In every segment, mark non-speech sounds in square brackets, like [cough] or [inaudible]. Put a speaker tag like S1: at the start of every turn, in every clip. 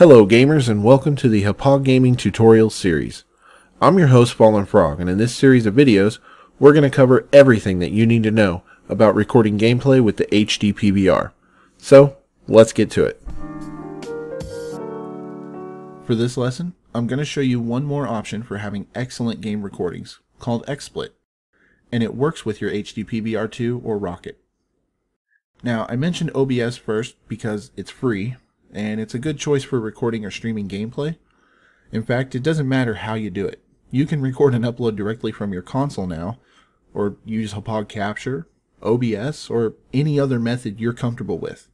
S1: Hello gamers and welcome to the Hauppauge Gaming Tutorial Series. I'm your host Fallen Frog and in this series of videos we're going to cover everything that you need to know about recording gameplay with the HD PVR. So let's get to it. For this lesson I'm going to show you one more option for having excellent game recordings called XSplit and it works with your HD PVR2 or Rocket. Now I mentioned OBS first because it's free and it's a good choice for recording or streaming gameplay. In fact, it doesn't matter how you do it. You can record and upload directly from your console now, or use Hauppauge Capture, OBS, or any other method you're comfortable with.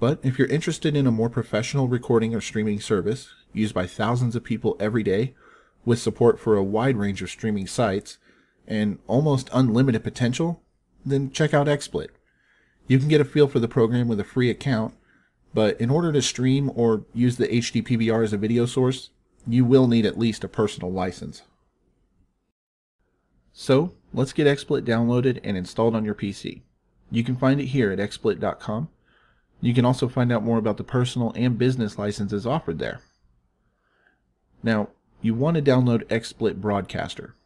S1: But if you're interested in a more professional recording or streaming service used by thousands of people every day, with support for a wide range of streaming sites, and almost unlimited potential, then check out XSplit. You can get a feel for the program with a free account, but in order to stream or use the HD PVR as a video source, you will need at least a personal license. So, let's get XSplit downloaded and installed on your PC. You can find it here at xsplit.com. You can also find out more about the personal and business licenses offered there. Now, you want to download XSplit Broadcaster.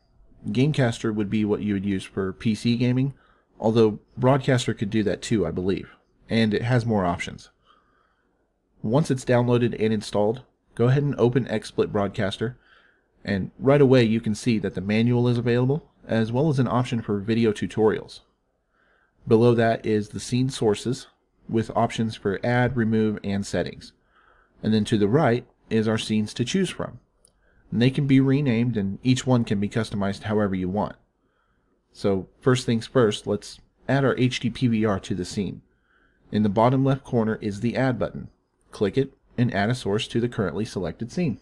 S1: Gamecaster would be what you would use for PC gaming, although Broadcaster could do that too, I believe, and it has more options. Once it's downloaded and installed, go ahead and open XSplit Broadcaster, and right away you can see that the manual is available, as well as an option for video tutorials. Below that is the scene sources, with options for add, remove, and settings. And then to the right is our scenes to choose from. And they can be renamed and each one can be customized however you want. So first things first, let's add our HD PVR to the scene. In the bottom left corner is the add button click it, and add a source to the currently selected scene.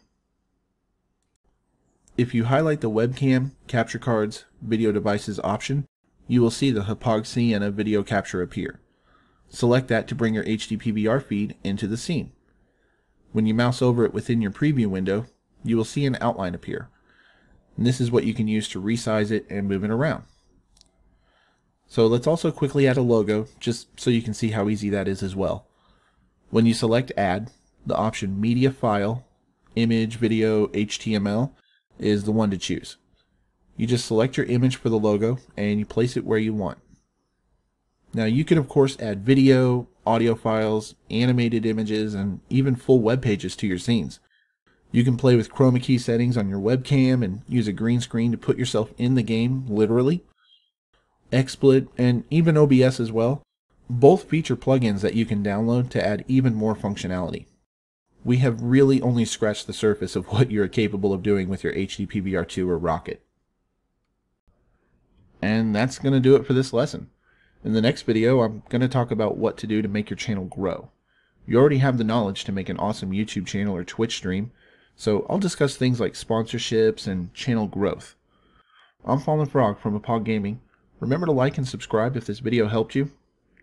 S1: If you highlight the webcam, capture cards, video devices option, you will see the Hauppauge Siena video capture appear. Select that to bring your HD PVR feed into the scene. When you mouse over it within your preview window, you will see an outline appear. And this is what you can use to resize it and move it around. So let's also quickly add a logo, just so you can see how easy that is as well. When you select Add, the option Media File, Image, Video, HTML is the one to choose. You just select your image for the logo and you place it where you want. Now you can of course add video, audio files, animated images, and even full web pages to your scenes. You can play with chroma key settings on your webcam and use a green screen to put yourself in the game, literally. XSplit and even OBS as well both feature plugins that you can download to add even more functionality. We have really only scratched the surface of [laughs] what you're capable of doing with your HD PVR2 or Rocket. And that's going to do it for this lesson. In the next video, I'm going to talk about what to do to make your channel grow. You already have the knowledge to make an awesome YouTube channel or Twitch stream, so I'll discuss things like sponsorships and channel growth. I'm Fallen Frog from Hauppauge Gaming. Remember to like and subscribe if this video helped you,